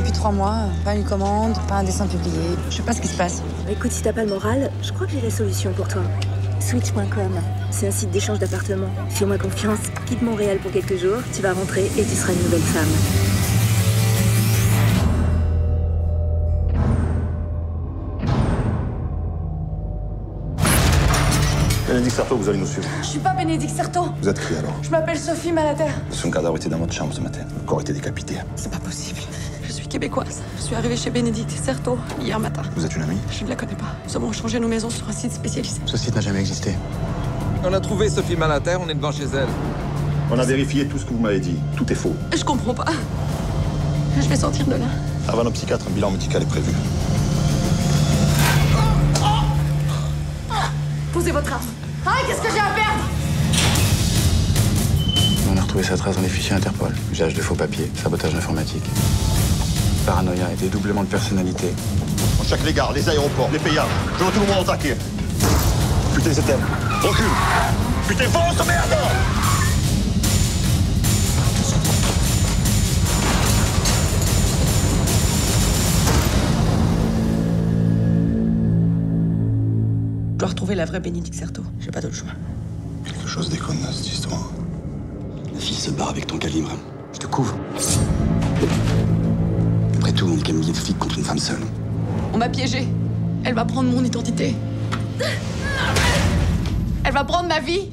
depuis trois mois. Pas une commande, pas un dessin publié. Je sais pas ce qui se passe. Écoute, si t'as pas le moral, je crois que j'ai la solution pour toi. Switch.com, c'est un site d'échange d'appartements. Fais-moi confiance, quitte Montréal pour quelques jours, tu vas rentrer et tu seras une nouvelle femme. Bénédicte Sarto, vous allez nous suivre. Je suis pas Bénédicte Certeau. Vous êtes qui alors? Je m'appelle Sophie Malater. Son cadavre était dans votre chambre ce matin. Le corps a été décapité. C'est pas possible. Je suis québécoise. Je suis arrivée chez Bénédicte Certeau hier matin. Vous êtes une amie? Je ne la connais pas. Nous avons changé nos maisons sur un site spécialisé. Ce site n'a jamais existé. On a trouvé Sophie Malater, on est devant chez elle. On a vérifié tout ce que vous m'avez dit. Tout est faux. Je comprends pas. Je vais sortir de là. Avant nos psychiatres, un bilan médical est prévu. Posez votre arme. Ah, qu'est-ce que j'ai à perdre? On a retrouvé sa trace dans les fichiers Interpol. Usage de faux papiers, sabotage informatique. Paranoïa et dédoublement de personnalité. On check les gares, les aéroports, les péages. Je veux tout le monde attaqué. Putain, c'est elle. Recule Putain, fonce, merde Je dois retrouver la vraie Bénédicte Certeau. J'ai pas d'autre choix. Quelque chose déconne dans cette histoire. La fille se barre avec ton calibre. Je te couvre. On m'a piégée. Elle va prendre mon identité. Elle va prendre ma vie.